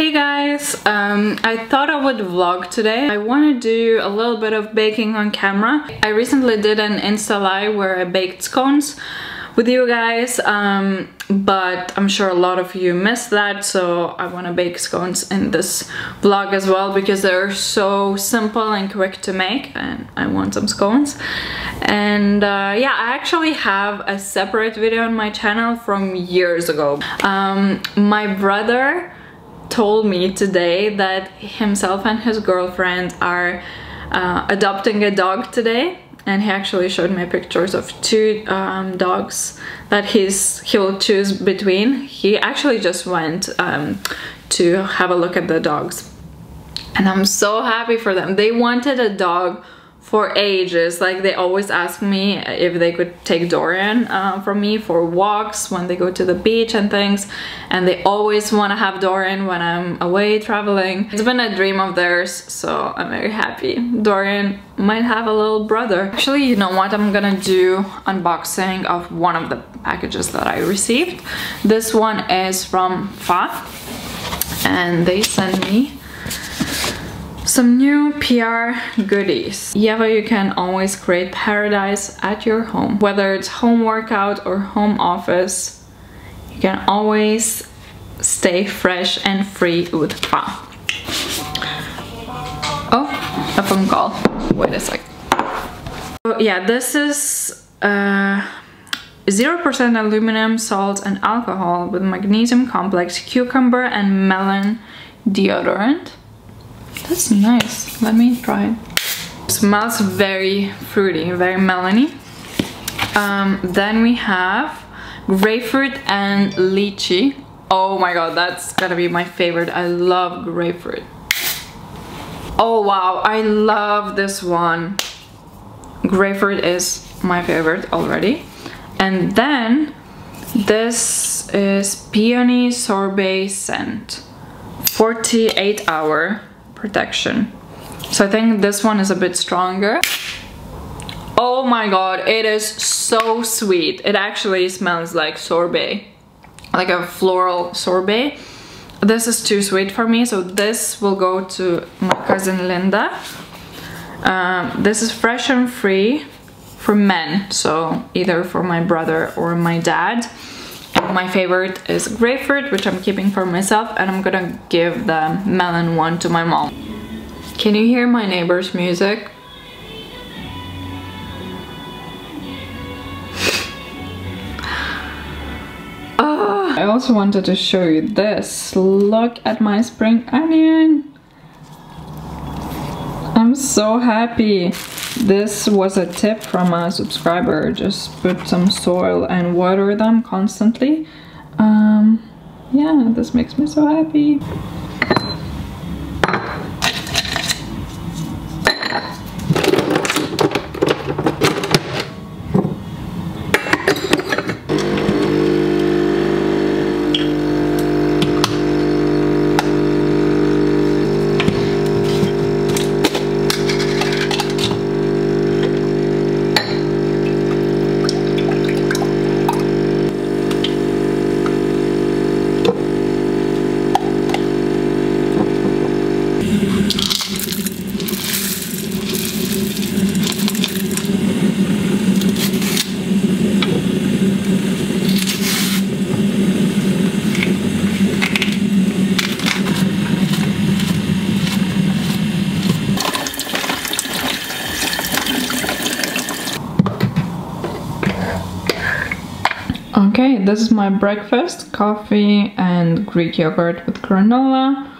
Hey guys, um, I thought I would vlog today. I want to do a little bit of baking on camera. I recently did an Insta live where I baked scones with you guys, um, but I'm sure a lot of you missed that, so I want to bake scones in this vlog as well because they're so simple and quick to make, and I want some scones. And uh, yeah, I actually have a separate video on my channel from years ago. Um, my brother told me today that himself and his girlfriend are uh, adopting a dog today. And he actually showed me pictures of two um, dogs that he's he will choose between. He actually just went um, to have a look at the dogs. And I'm so happy for them. They wanted a dog for ages. Like they always ask me if they could take Dorian uh, from me for walks when they go to the beach and things. And they always want to have Dorian when I'm away traveling. It's been a dream of theirs, so I'm very happy. Dorian might have a little brother. Actually, you know what? I'm gonna do unboxing of one of the packages that I received. This one is from Fa and they sent me some new PR goodies. Ieva, you can always create paradise at your home. Whether it's home workout or home office, you can always stay fresh and free with Fa. Oh, a phone call. Wait a sec. So yeah, this is 0% uh, aluminum, salt and alcohol with magnesium complex, cucumber and melon deodorant. That's nice. Let me try it. Smells very fruity, very melony. Um, then we have grapefruit and lychee. Oh my god, that's gonna be my favorite. I love grapefruit. Oh wow, I love this one. Grapefruit is my favorite already. And then this is peony sorbet scent. 48 hour protection. So I think this one is a bit stronger. Oh my god, it is so sweet. It actually smells like sorbet, like a floral sorbet. This is too sweet for me, so this will go to my cousin Linda. Um, this is fresh and free for men, so either for my brother or my dad. My favorite is grapefruit, which I'm keeping for myself, and I'm gonna give the melon one to my mom. Can you hear my neighbor's music? Oh, I also wanted to show you this. Look at my spring onion. I'm so happy. This was a tip from a subscriber. Just put some soil and water them constantly. Um, yeah, this makes me so happy. Okay, this is my breakfast, coffee and Greek yogurt with granola,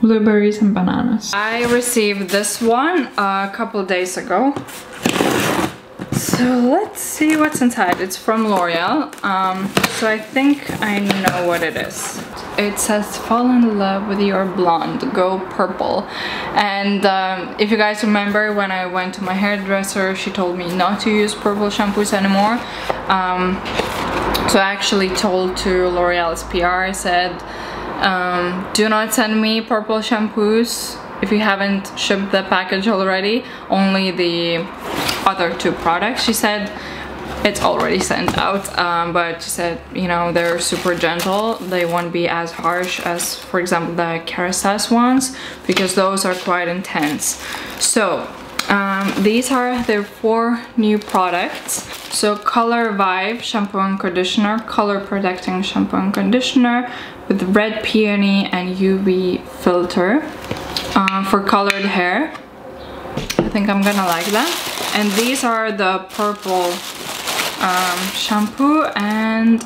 blueberries and bananas. I received this one a couple days ago. So let's see what's inside. It's from L'Oreal, um, so I think I know what it is. It says fall in love with your blonde, go purple. And um, if you guys remember when I went to my hairdresser, she told me not to use purple shampoos anymore. Um, so I actually told to L'Oreal's PR, I said, um, do not send me purple shampoos if you haven't shipped the package already, only the other two products. She said, it's already sent out um, but she said you know they're super gentle. They won't be as harsh as for example the Kérastase ones because those are quite intense. So um, these are their four new products. So color vibe shampoo and conditioner color protecting shampoo and conditioner with red peony and UV filter uh, for colored hair. I think I'm gonna like that. And these are the purple um, shampoo and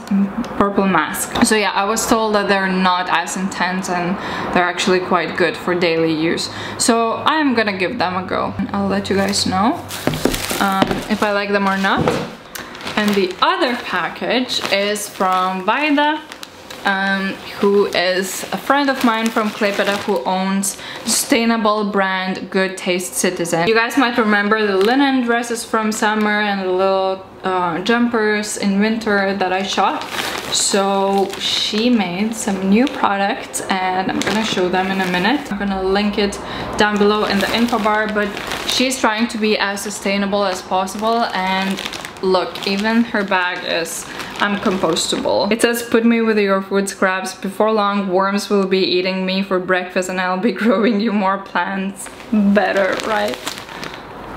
purple mask. So yeah, I was told that they're not as intense and they're actually quite good for daily use. So I'm gonna give them a go. I'll let you guys know um, if I like them or not. And the other package is from Vaida um, who is a friend of mine from Klaipeda who owns sustainable brand Good Taste Citizen. You guys might remember the linen dresses from summer and the little uh, jumpers in winter that I shot. So she made some new products and I'm gonna show them in a minute. I'm gonna link it down below in the info bar, but she's trying to be as sustainable as possible and look, even her bag is I'm compostable. It says put me with your food scraps. Before long worms will be eating me for breakfast and I'll be growing you more plants. Better, right?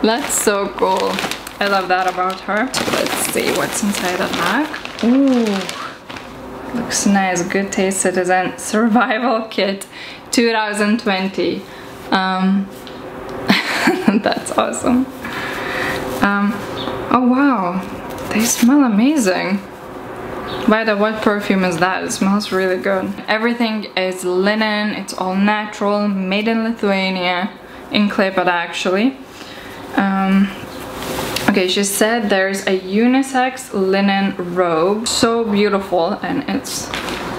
That's so cool. I love that about her. Let's see what's inside the bag. Ooh, looks nice. Good Taste Citizen Survival Kit 2020. Um, that's awesome. Um, oh wow, they smell amazing. Vaida, what perfume is that? It smells really good. Everything is linen, it's all natural, made in Lithuania, in Klaipeda actually. Um, okay, she said there's a unisex linen robe, so beautiful and it's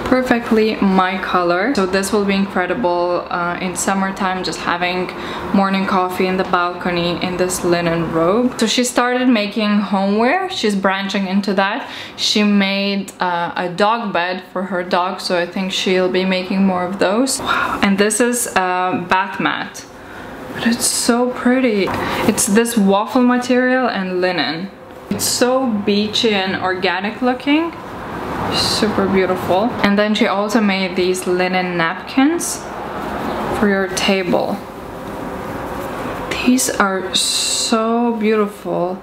perfectly my color. So this will be incredible uh, in summertime, just having morning coffee in the balcony in this linen robe. So she started making homeware. She's branching into that. She made uh, a dog bed for her dog, so I think she'll be making more of those. Wow. And this is a bath mat. But it's so pretty. It's this waffle material and linen. It's so beachy and organic looking super beautiful. And then she also made these linen napkins for your table. These are so beautiful.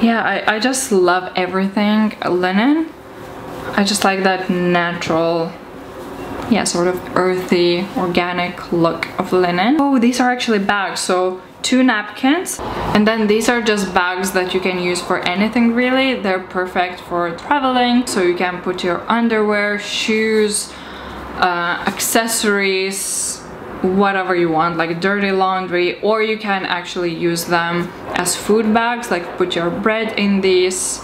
Yeah I, I just love everything linen. I just like that natural yeah sort of earthy organic look of linen. Oh these are actually bags so two napkins. And then these are just bags that you can use for anything really. They're perfect for traveling. So you can put your underwear shoes uh, accessories whatever you want like dirty laundry or you can actually use them as food bags like put your bread in these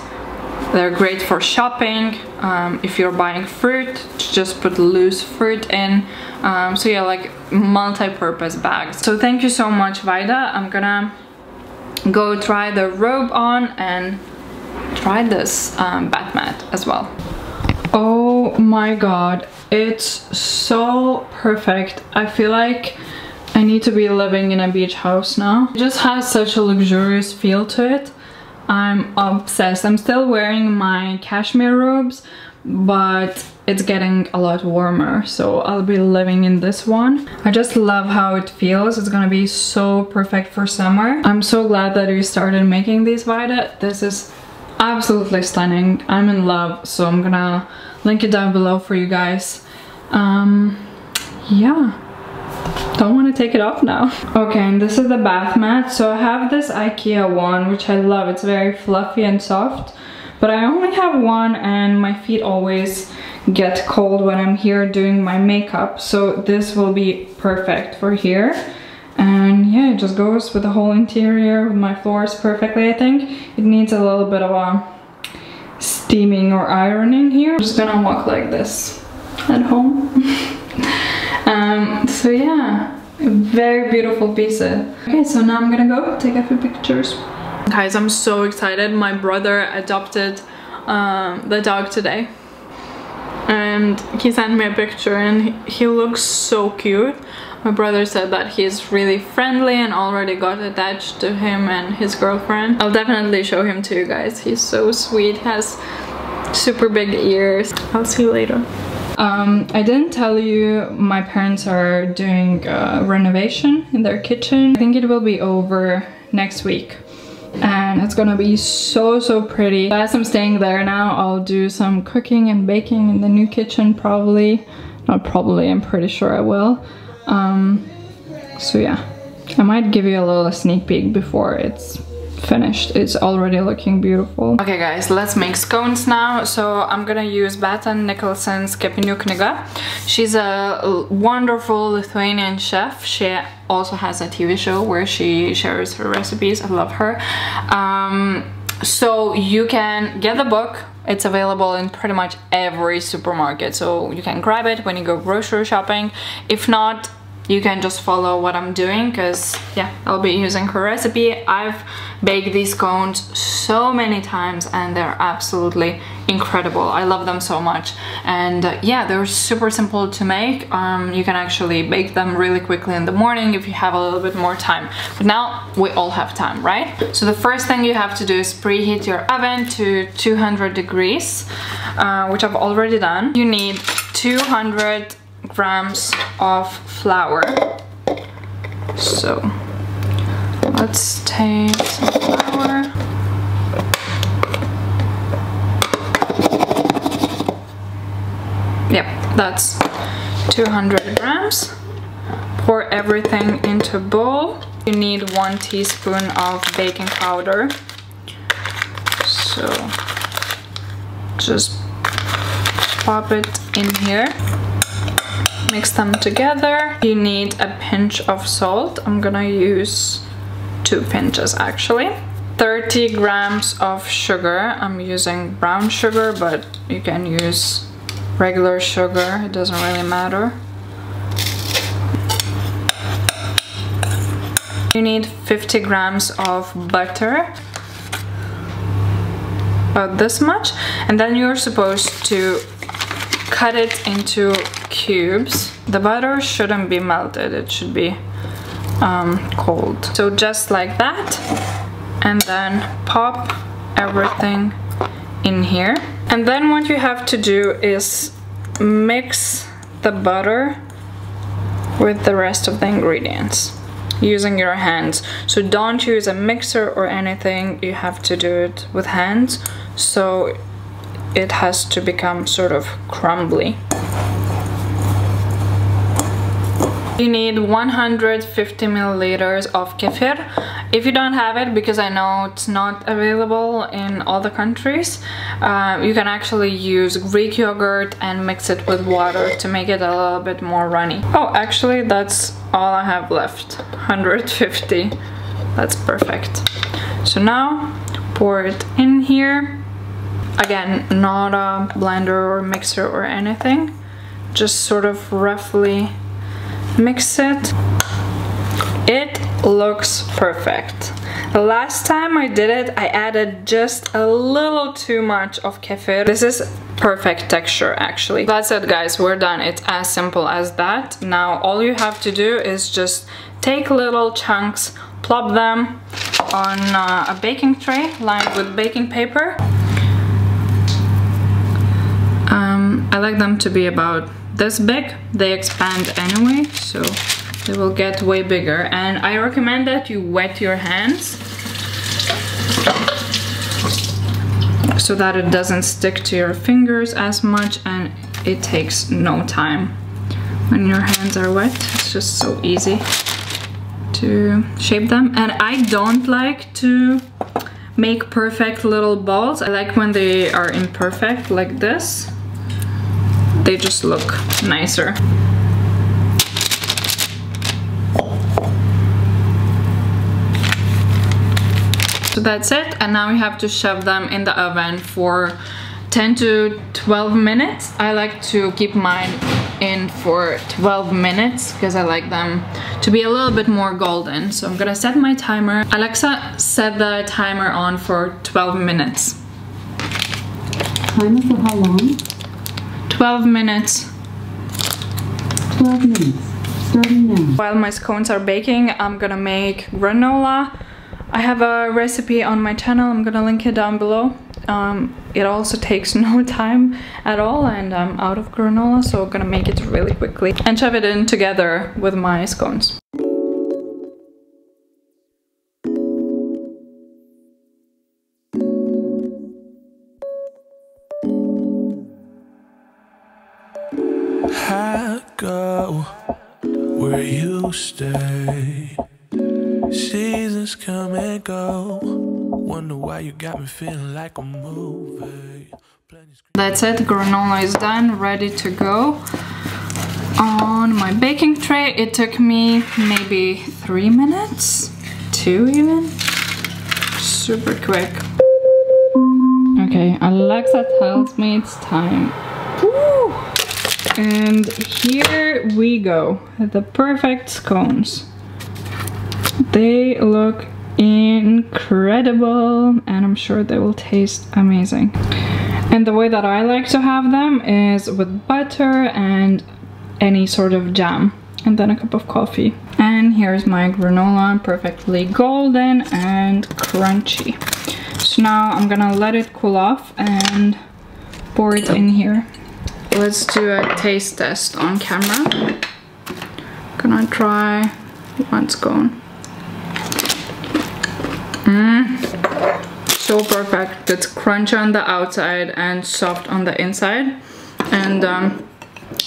they're great for shopping um, if you're buying fruit just put loose fruit in. Um, so yeah like multi-purpose bags. So thank you so much Vaida. I'm gonna go try the robe on and try this um, bath mat as well. Oh my god it's so perfect. I feel like I need to be living in a beach house now. It just has such a luxurious feel to it I'm obsessed. I'm still wearing my cashmere robes, but it's getting a lot warmer, so I'll be living in this one. I just love how it feels. It's gonna be so perfect for summer. I'm so glad that we started making these Vaida. This is absolutely stunning. I'm in love, so I'm gonna link it down below for you guys. Um, yeah don't want to take it off now. Okay, and this is the bath mat. So I have this Ikea one, which I love. It's very fluffy and soft. But I only have one and my feet always get cold when I'm here doing my makeup. So this will be perfect for here. And yeah, it just goes with the whole interior, with my floors perfectly, I think. It needs a little bit of a steaming or ironing here. I'm just gonna walk like this at home. Um, so yeah, very beautiful piece. Okay, so now I'm gonna go take a few pictures. Guys, I'm so excited. My brother adopted um, the dog today. And and he sent me a picture and he looks so cute. My brother said that he's really friendly and already got attached to him and his girlfriend. I'll definitely show him to you guys. He's so sweet, has super big ears. I'll see you later. Um, I didn't tell you my parents are doing a renovation in their kitchen. I think it will be over next week and it's gonna be so so pretty. As I'm staying there now I'll do some cooking and baking in the new kitchen probably. Not probably, I'm pretty sure I will. Um, so yeah, I might give you a little sneak peek before it's finished. It's already looking beautiful. Okay guys, let's make scones now. So I'm gonna use Beata Nicholson's Kepinių knyga. She's a wonderful Lithuanian chef. She also has a TV show where she shares her recipes. I love her. Um, so you can get the book it's available in pretty much every supermarket so you can grab it when you go grocery shopping if not you can just follow what I'm doing because yeah I'll be using her recipe I've baked these cones so many times and they're absolutely incredible. I love them so much. And uh, yeah they're super simple to make. Um, you can actually bake them really quickly in the morning if you have a little bit more time. But now we all have time right? So the first thing you have to do is preheat your oven to 200 degrees uh, which I've already done. You need 200 grams of flour. So let's take some flour. Yep, that's 200 grams. Pour everything into a bowl. You need one teaspoon of baking powder. So just pop it in here mix them together. You need a pinch of salt. I'm gonna use two pinches actually. 30 grams of sugar. I'm using brown sugar, but you can use regular sugar. It doesn't really matter. You need 50 grams of butter about this much and then you're supposed to cut it into cubes. The butter shouldn't be melted, it should be um, cold. So just like that, and then pop everything in here. And then what you have to do is mix the butter with the rest of the ingredients using your hands. So don't use a mixer or anything, you have to do it with hands. So it has to become sort of crumbly. You need 150 milliliters of kefir. If you don't have it, because I know it's not available in all the countries, uh, you can actually use Greek yogurt and mix it with water to make it a little bit more runny. Oh, actually that's all I have left, 150. That's perfect. So now pour it in here. Again, not a blender or mixer or anything. Just sort of roughly mix it. It looks perfect. The last time I did it, I added just a little too much of kefir. This is perfect texture actually. That's it guys, we're done. It's as simple as that. Now all you have to do is just take little chunks, plop them on uh, a baking tray lined with baking paper. Um, I like them to be about this big. They expand anyway, so they will get way bigger. And I recommend that you wet your hands so that it doesn't stick to your fingers as much and it takes no time. When your hands are wet, it's just so easy to shape them. And I don't like to make perfect little balls. I like when they are imperfect like this they just look nicer. So that's it and now we have to shove them in the oven for 10 to 12 minutes. I like to keep mine in for 12 minutes because I like them to be a little bit more golden. So I'm gonna set my timer. Alexa, set the timer on for 12 minutes. Timer for how long? 12 minutes. 12 minutes. Starting now. While my scones are baking, I'm gonna make granola. I have a recipe on my channel, I'm gonna link it down below. Um, it also takes no time at all and I'm out of granola, so I'm gonna make it really quickly and shove it in together with my scones. Go where you stay. Seasons come and go. Wonder why you got me feeling like a movie. That's it, granola is done, ready to go. On my baking tray, it took me maybe three minutes, two even. Super quick. Okay, Alexa tells me it's time. Woo! And here we go, the perfect scones. They look incredible and I'm sure they will taste amazing. And the way that I like to have them is with butter and any sort of jam and then a cup of coffee. And here's my granola, perfectly golden and crunchy. So now I'm gonna let it cool off and pour it in here. Let's do a taste test on camera. Gonna try one scone. so perfect. It's crunchy on the outside and soft on the inside. And um,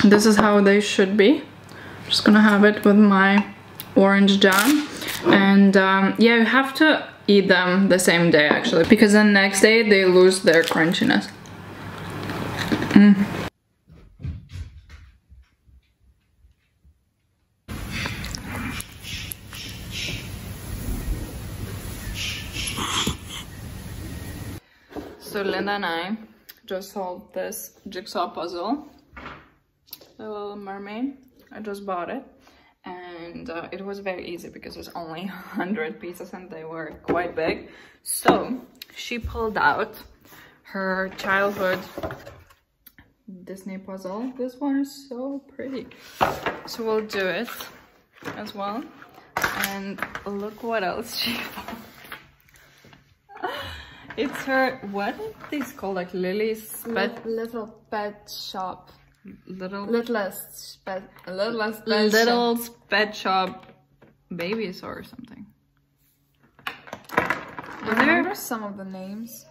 this is how they should be. Just gonna have it with my orange jam. And um, yeah, you have to eat them the same day actually, because the next day they lose their crunchiness. So Linda and I just solved this jigsaw puzzle. The Little Mermaid. I just bought it. And uh, it was very easy because it's only 100 pieces and they were quite big. So she pulled out her childhood Disney puzzle. This one is so pretty. So we'll do it as well. And look what else she found. It's her, what are these called? Like Lily's pet, little pet shop. little, Littlest pet, littlest pet little pet shop babies or something. I remember some of the names.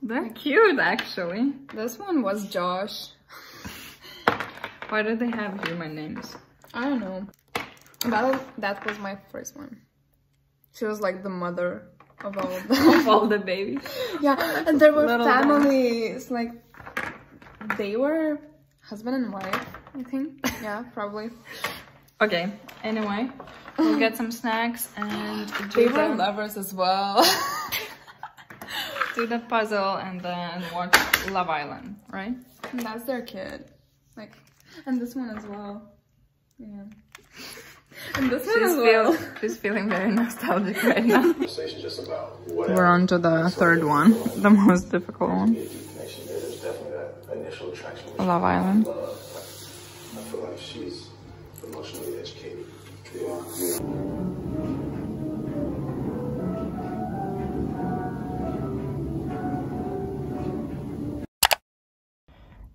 They're cute actually. This one was Josh. Why do they have human names? I don't know. That that was my first one. She was like the mother of all of them. Of all the babies. yeah, and there were Little families like they were husband and wife. I think. Yeah, probably. Okay, anyway, we'll get some snacks and They were the, lovers as well. do the puzzle and then watch Love Island, right? and that's their kid. Like, and this one as well. Yeah. And this one She's, as well. feel, she's feeling very nostalgic right now. conversation just about whatever We're on to the third one, the most difficult one. connection there. There's definitely that initial attraction. with Love Island. I feel like she's emotionally educated.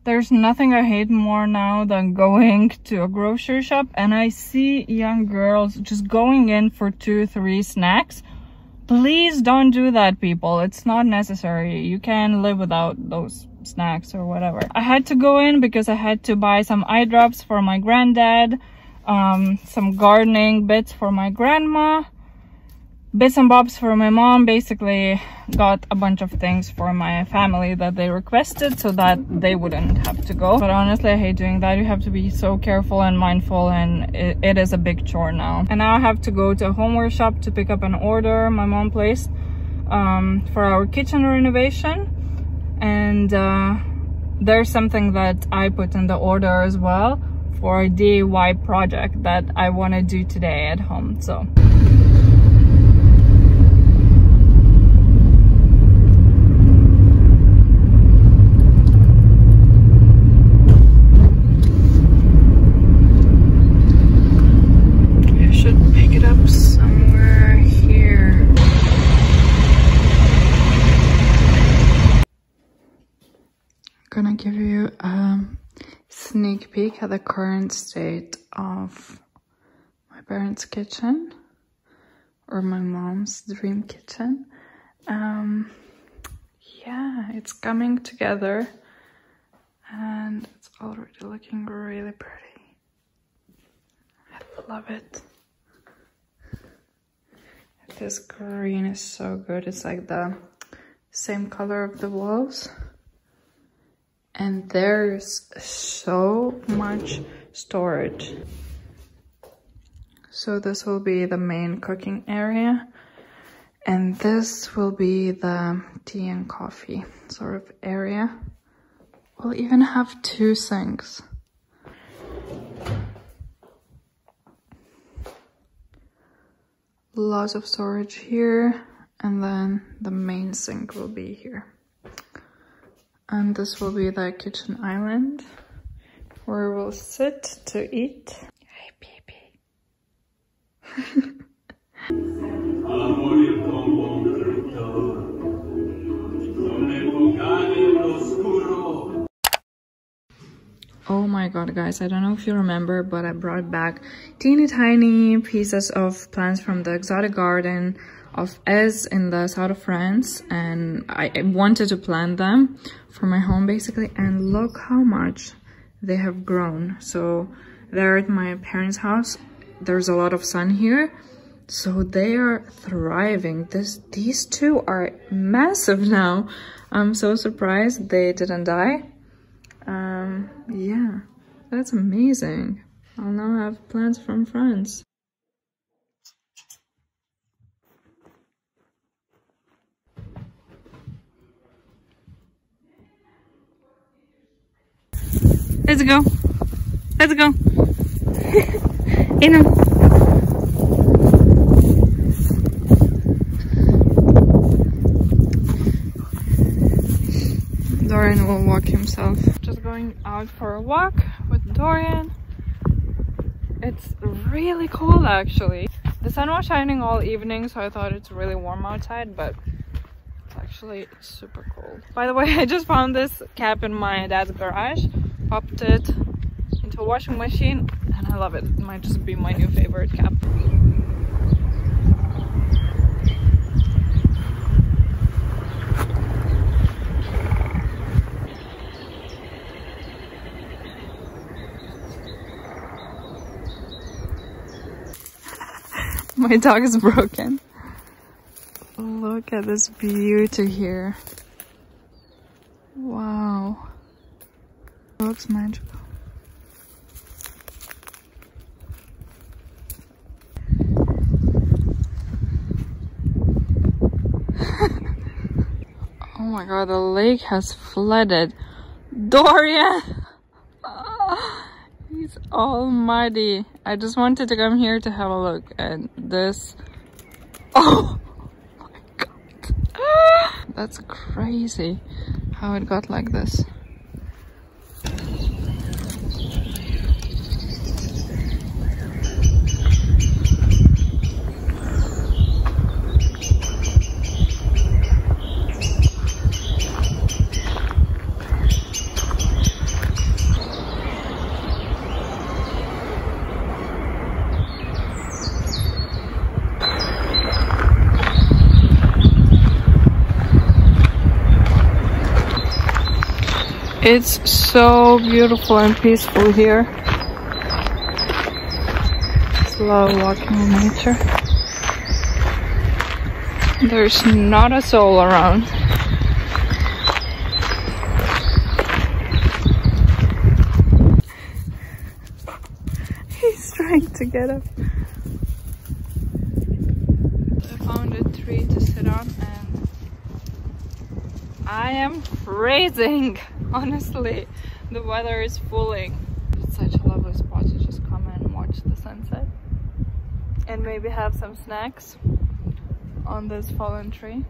There's nothing I hate more now than going to a grocery shop and I see young girls just going in for two, three snacks. Please don't do that, people. It's not necessary. You can live without those snacks or whatever. I had to go in because I had to buy some eye drops for my granddad, um, some gardening bits for my grandma, bits and bobs for my mom basically got a bunch of things for my family that they requested so that they wouldn't have to go. But honestly i hate doing that. You have to be so careful and mindful and it, it is a big chore now. And now i have to go to a homeware shop to pick up an order my mom placed um, for our kitchen renovation. And uh, there's something that i put in the order as well for a diy project that i want to do today at home so give you a sneak peek at the current state of my parents' kitchen or my mom's dream kitchen. Um, yeah, it's coming together and it's already looking really pretty. I love it. This green is so good. It's like the same color of the walls. And there's so much storage. So this will be the main cooking area. And this will be the tea and coffee sort of area. We'll even have two sinks. Lots of storage here and then the main sink will be here. And this will be the kitchen island where we'll sit to eat. Hey, baby. Oh my god guys, I don't know if you remember, but I brought back teeny tiny pieces of plants from the exotic garden of Èze in the south of France and I wanted to plant them for my home basically and look how much they have grown. So they're at my parents' house. There's a lot of sun here. So they are thriving. This These two are massive now. I'm so surprised they didn't die. Um, yeah, that's amazing. I'll now have plants from France. Let's go. Let's go. In. Dorian will walk himself. Just going out for a walk with Dorian. It's really cold actually. The sun was shining all evening so I thought it's really warm outside but it's actually super cold. By the way, I just found this cap in my dad's garage, popped it into a washing machine and I love it. It might just be my new favorite cap. My dog is broken. Look at this beauty here. Wow. Looks magical. oh my god, the lake has flooded. Dorian! He's muddy. I just wanted to come here to have a look and this. Oh my god. That's crazy how it got like this. It's so beautiful and peaceful here. Slow walking in nature. There's not a soul around. He's trying to get up. I found a tree to sit on and I am freezing. honestly the weather is fooling. It's such a lovely spot to just come and watch the sunset. And maybe have some snacks on this fallen tree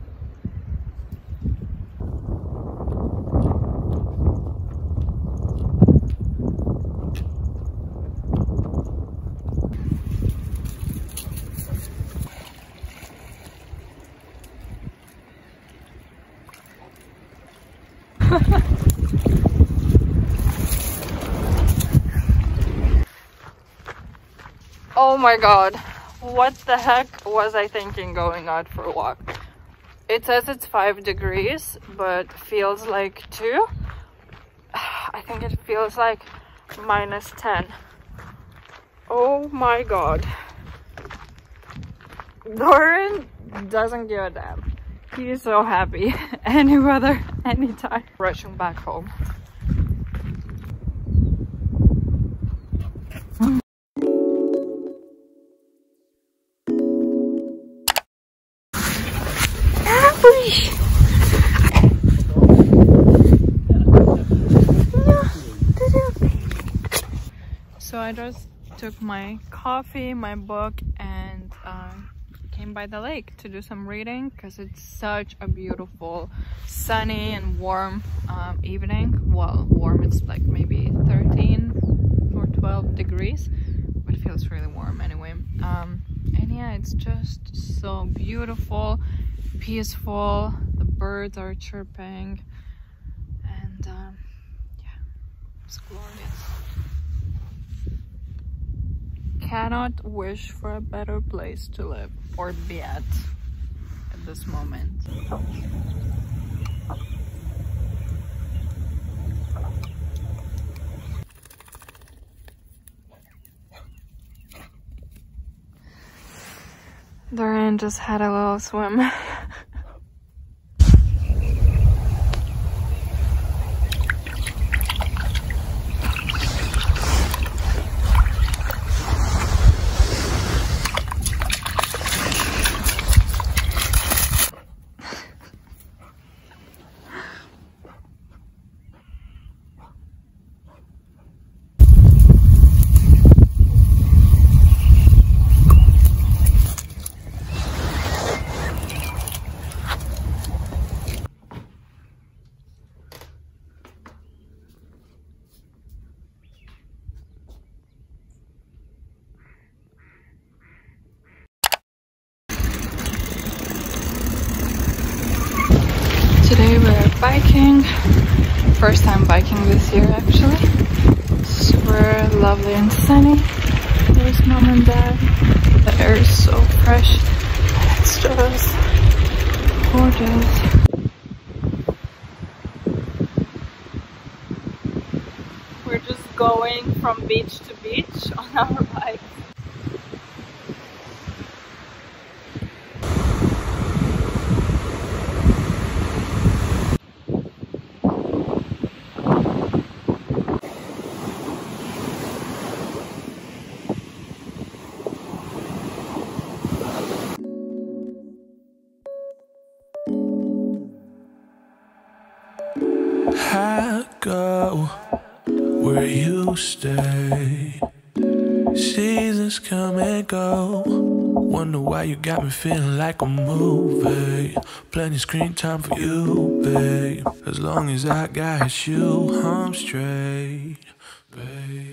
my god. What the heck was I thinking going out for a walk? It says it's 5 degrees, but feels like 2. I think it feels like minus 10. Oh my god. Dorian doesn't give a damn. He's so happy. Any weather, anytime. Rushing back home. Just took my coffee, my book, and uh, came by the lake to do some reading because it's such a beautiful sunny and warm um, evening. Well, warm, it's like maybe 13 or 12 degrees, but it feels really warm anyway. Um, and yeah, it's just so beautiful, peaceful. The birds are chirping, and um, yeah, it's glorious cannot wish for a better place to live or be at at this moment. Dorian just had a little swim. Today we're biking. First time biking this year actually. Super lovely and sunny. There's mom and dad. The air is so fresh. It's just gorgeous. We're just going from beach to beach on our bikes. Why you got me feeling like a movie. Plenty screen time for you, babe. As long as I got you, I'm straight, baby.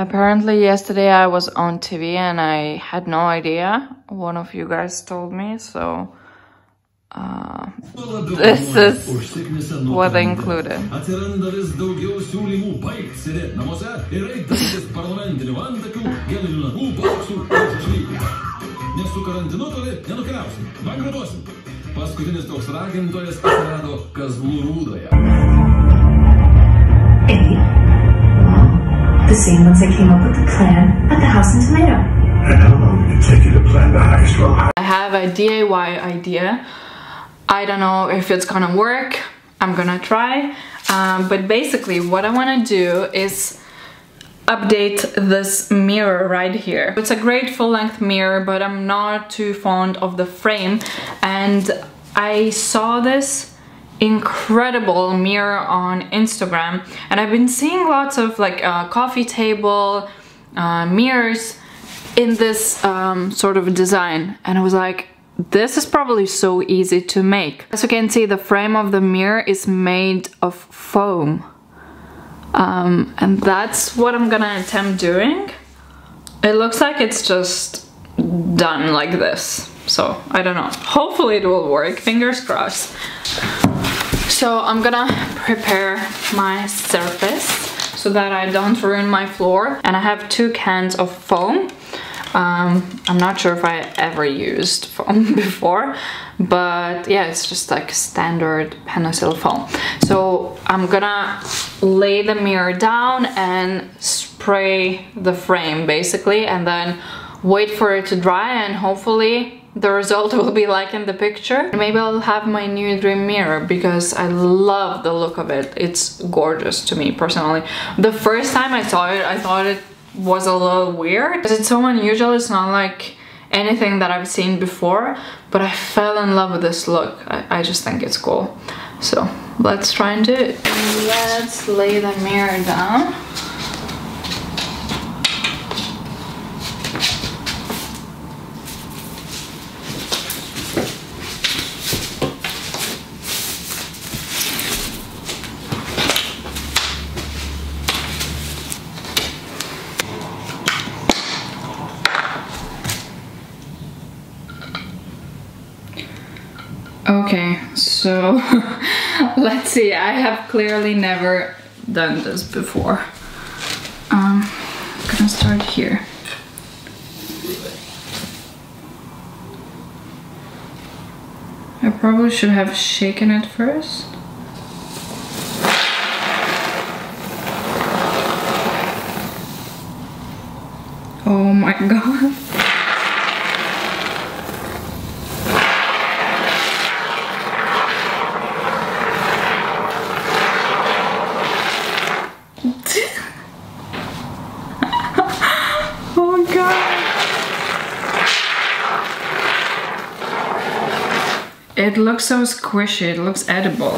Apparently yesterday I was on TV and I had no idea. One of you guys told me, so uh, this is what they included. Atsirandalis daugiau siūlymų baigti sėdėti namuose ir eiti permanentinių antakių, gelinių nagų, boksų ir šašlykų. Nes su karantinu toli nenukeliausim, bankrutuosim. Paskutinis toks ragintojas atsirado Kazlų rūdoje. The scene once I came up with the plan at the house in Tomato. And how long did it take you to plan the heist? Well, I I have a DIY idea. I don't know if it's gonna work. I'm gonna try. Um, but basically what I wanna do is update this mirror right here. It's a great full length mirror, but I'm not too fond of the frame. And I saw this incredible mirror on Instagram and I've been seeing lots of like uh, coffee table uh, mirrors in this um, sort of design and I was like this is probably so easy to make. As you can see the frame of the mirror is made of foam um, and that's what I'm gonna attempt doing. it looks like it's just done like this. So I don't know. Hopefully it will work. Fingers crossed. So I'm gonna prepare my surface so that I don't ruin my floor. And I have two cans of foam. Um, I'm not sure if I ever used foam before, but yeah, it's just like standard Penosil foam. So I'm gonna lay the mirror down and spray the frame basically, and then wait for it to dry and hopefully the result will be like in the picture. Maybe I'll have my new dream mirror because I love the look of it. It's gorgeous to me personally. The first time I saw it, I thought it was a little weird because it's so unusual. It's not like anything that I've seen before, but I fell in love with this look. I, I just think it's cool. So let's try and do it. Let's lay the mirror down. Okay, so let's see. I have clearly never done this before. Um, I'm gonna start here. I probably should have shaken it first. Oh my god. Oh god. It looks so squishy, it looks edible.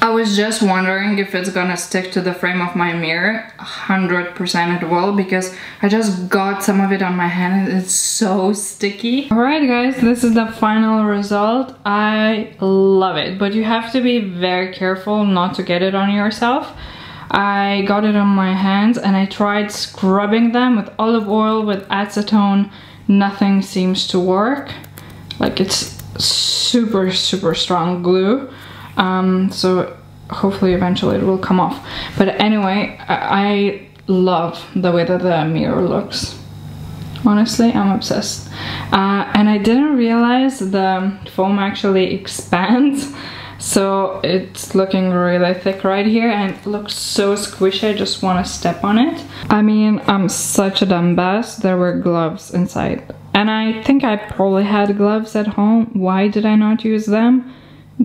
I was just wondering if it's gonna stick to the frame of my mirror. 100% it will because I just got some of it on my hand and it's so sticky. Alright guys, this is the final result. I love it, but you have to be very careful not to get it on yourself. I got it on my hands and I tried scrubbing them with olive oil, with acetone. Nothing seems to work. Like it's super, super strong glue. Um, so hopefully eventually it will come off. But anyway, I, I love the way that the mirror looks. Honestly, I'm obsessed. Uh, and I didn't realize the foam actually expands. So it's looking really thick right here and it looks so squishy, I just want to step on it. I mean, I'm such a dumbass, there were gloves inside. And I think I probably had gloves at home, why did I not use them?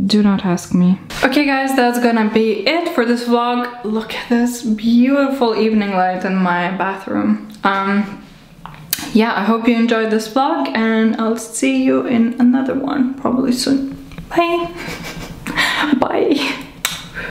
Do not ask me. Okay guys, that's gonna be it for this vlog. Look at this beautiful evening light in my bathroom. Um, yeah, I hope you enjoyed this vlog and I'll see you in another one probably soon. Bye! Bye!